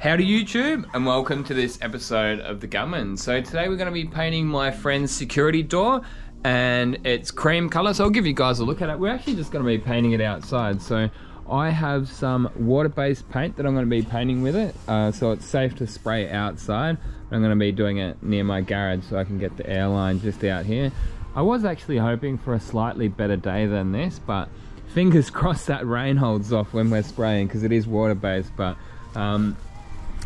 Howdy YouTube and welcome to this episode of The Gunman. So today we're going to be painting my friend's security door and it's cream colour so I'll give you guys a look at it. We're actually just going to be painting it outside so I have some water-based paint that I'm going to be painting with it uh, so it's safe to spray outside. I'm going to be doing it near my garage so I can get the airline just out here. I was actually hoping for a slightly better day than this but fingers crossed that rain holds off when we're spraying because it is water-based but um,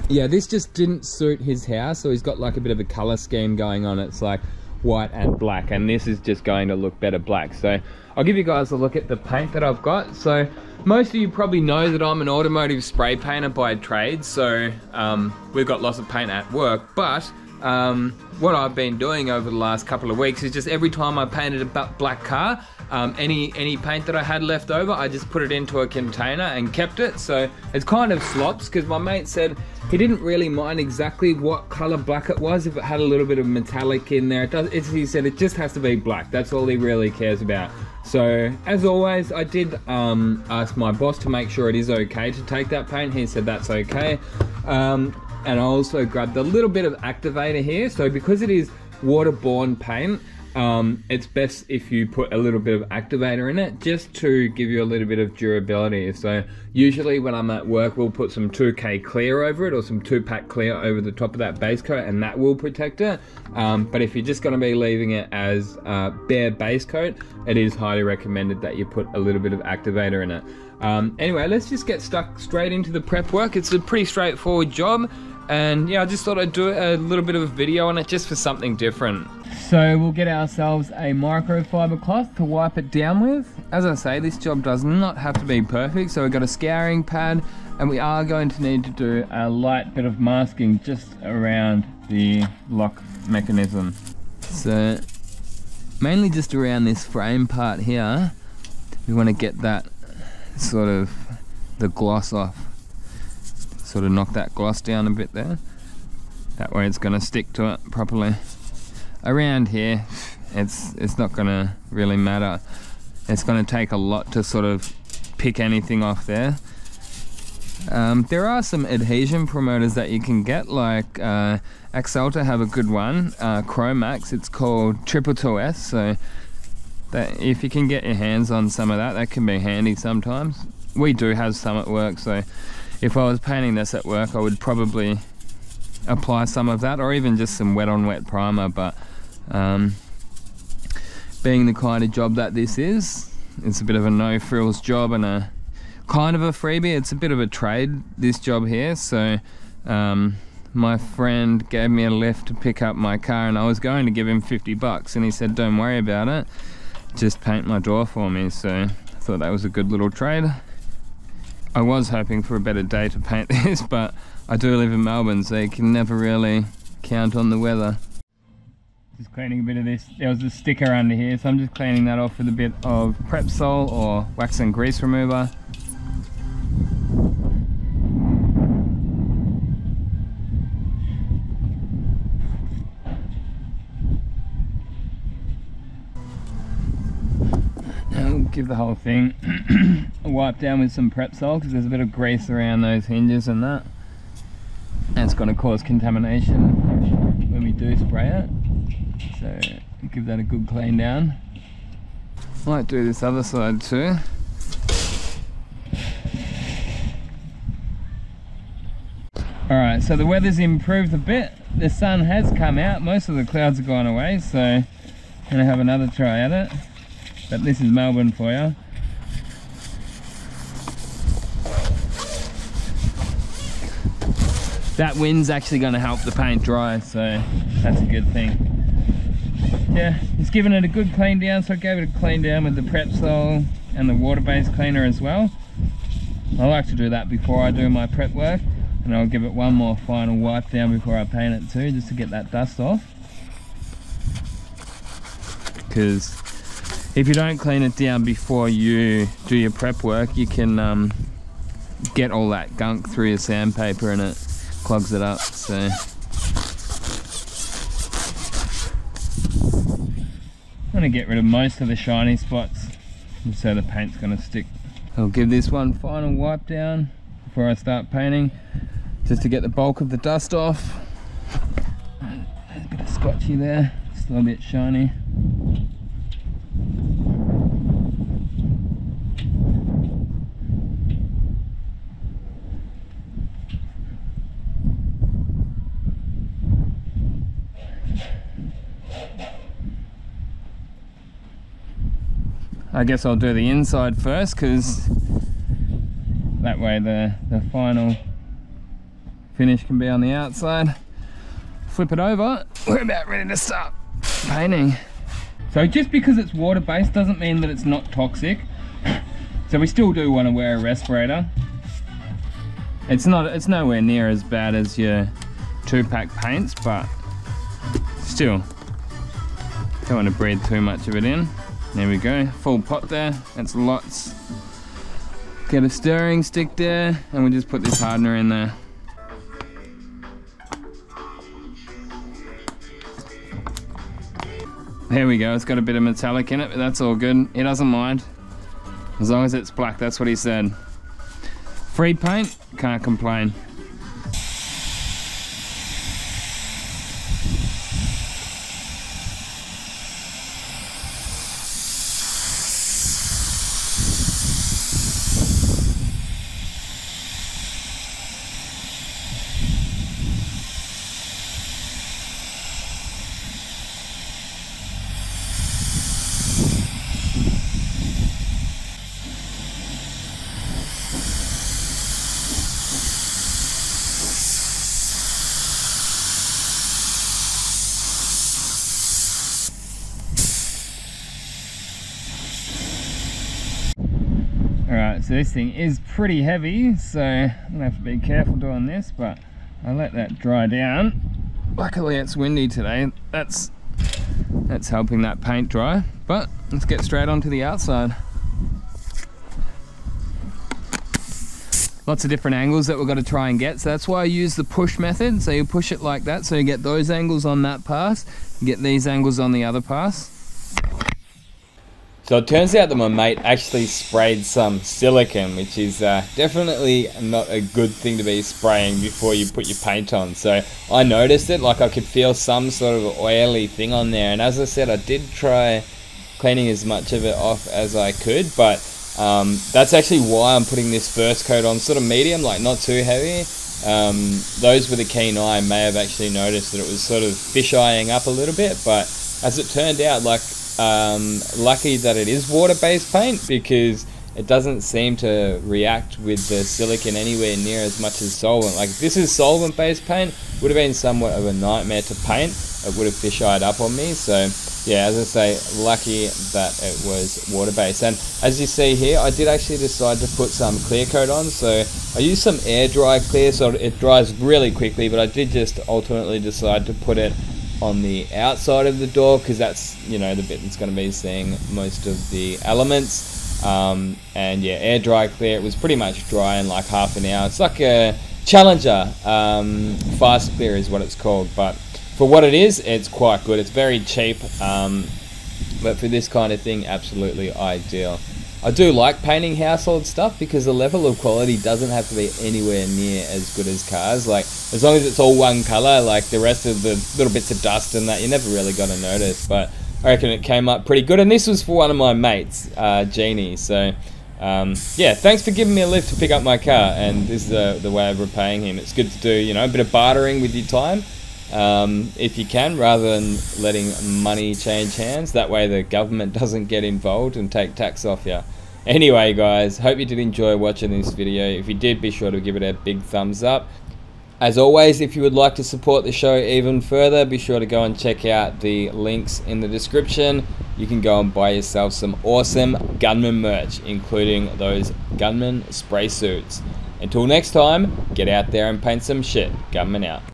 yeah, this just didn't suit his house, so he's got like a bit of a color scheme going on. It's like white and black, and this is just going to look better black. So I'll give you guys a look at the paint that I've got. So most of you probably know that I'm an automotive spray painter by trade, so um, we've got lots of paint at work, but um, what I've been doing over the last couple of weeks is just every time I painted a black car, um, any any paint that I had left over, I just put it into a container and kept it. So it's kind of slops because my mate said he didn't really mind exactly what color black it was. If it had a little bit of metallic in there, it does. he said it just has to be black. That's all he really cares about. So as always, I did um, ask my boss to make sure it is okay to take that paint. He said that's okay. Um, and I also grabbed a little bit of activator here. So because it is waterborne paint, um, it's best if you put a little bit of activator in it just to give you a little bit of durability. So usually when I'm at work, we'll put some 2K clear over it or some 2-pack clear over the top of that base coat and that will protect it. Um, but if you're just going to be leaving it as uh, bare base coat, it is highly recommended that you put a little bit of activator in it. Um, anyway, let's just get stuck straight into the prep work. It's a pretty straightforward job. And yeah, I just thought I'd do a little bit of a video on it just for something different. So we'll get ourselves a microfiber cloth to wipe it down with. As I say, this job does not have to be perfect. So we've got a scouring pad and we are going to need to do a light bit of masking just around the lock mechanism. So mainly just around this frame part here, we want to get that sort of the gloss off sort of knock that gloss down a bit there. That way it's going to stick to it properly. Around here, it's, it's not going to really matter. It's going to take a lot to sort of pick anything off there. Um, there are some adhesion promoters that you can get, like uh, Axalta have a good one, uh, Cromax. It's called Triple Two S. So that if you can get your hands on some of that, that can be handy sometimes. We do have some at work, so if I was painting this at work I would probably apply some of that or even just some wet on wet primer but um, being the kind of job that this is it's a bit of a no frills job and a kind of a freebie. It's a bit of a trade this job here. So um, my friend gave me a lift to pick up my car and I was going to give him 50 bucks and he said don't worry about it. Just paint my door for me. So I thought that was a good little trade I was hoping for a better day to paint this, but I do live in Melbourne, so you can never really count on the weather. Just cleaning a bit of this. There was a sticker under here, so I'm just cleaning that off with a bit of Prep-Sol or wax and grease remover. Give the whole thing a wipe down with some Prep-Sol because there's a bit of grease around those hinges and that. That's going to cause contamination when we do spray it. So give that a good clean down. Might do this other side too. Alright, so the weather's improved a bit. The sun has come out, most of the clouds have gone away, so I'm going to have another try at it but this is Melbourne for you. That wind's actually going to help the paint dry, so that's a good thing. Yeah, it's given it a good clean down, so I gave it a clean down with the Prep-Sol and the water-based cleaner as well. I like to do that before I do my prep work, and I'll give it one more final wipe down before I paint it too, just to get that dust off. Because if you don't clean it down before you do your prep work, you can um, get all that gunk through your sandpaper and it clogs it up. So. I'm to get rid of most of the shiny spots so the paint's to stick. I'll give this one final wipe down before I start painting. just to get the bulk of the dust off. There's a bit of scotchy there, still a bit shiny. I guess I'll do the inside first because that way the, the final finish can be on the outside. Flip it over, we're about ready to start painting. So just because it's water-based doesn't mean that it's not toxic. So we still do want to wear a respirator. It's not it's nowhere near as bad as your two-pack paints, but still don't want to breathe too much of it in. There we go, full pot there, that's lots. Get a stirring stick there, and we just put this hardener in there. There we go, it's got a bit of metallic in it, but that's all good. He doesn't mind. As long as it's black, that's what he said. Free paint, can't complain. Alright, so this thing is pretty heavy, so I'm gonna have to be careful doing this, but I let that dry down. Luckily it's windy today, that's that's helping that paint dry. But let's get straight onto the outside. Lots of different angles that we've got to try and get, so that's why I use the push method. So you push it like that, so you get those angles on that pass, get these angles on the other pass. So it turns out that my mate actually sprayed some silicone, which is uh, definitely not a good thing to be spraying before you put your paint on. So I noticed it, like I could feel some sort of oily thing on there. And as I said, I did try cleaning as much of it off as I could, but um, that's actually why I'm putting this first coat on sort of medium, like not too heavy. Um, those with a keen eye may have actually noticed that it was sort of fish eyeing up a little bit, but as it turned out, like um, lucky that it is water-based paint because it doesn't seem to react with the silicon anywhere near as much as solvent. Like this is solvent-based paint, would have been somewhat of a nightmare to paint. It would have fish-eyed up on me. So yeah, as I say, lucky that it was water-based. And as you see here, I did actually decide to put some clear coat on. So I used some air dry clear, so it dries really quickly. But I did just ultimately decide to put it on the outside of the door because that's you know the bit that's going to be seeing most of the elements. Um, and yeah air dry clear. It was pretty much dry in like half an hour. It's like a challenger um, fast clear is what it's called but for what it is it's quite good. It's very cheap um, but for this kind of thing absolutely ideal I do like painting household stuff because the level of quality doesn't have to be anywhere near as good as cars. Like as long as it's all one color, like the rest of the little bits of dust and that, you're never really to notice. But I reckon it came up pretty good. And this was for one of my mates, uh, Jeannie. So um, yeah, thanks for giving me a lift to pick up my car. And this is the way of repaying him. It's good to do, you know, a bit of bartering with your time. Um, if you can, rather than letting money change hands. That way the government doesn't get involved and take tax off you. Anyway, guys, hope you did enjoy watching this video. If you did, be sure to give it a big thumbs up. As always, if you would like to support the show even further, be sure to go and check out the links in the description. You can go and buy yourself some awesome gunman merch, including those gunman spray suits. Until next time, get out there and paint some shit. Gunman out.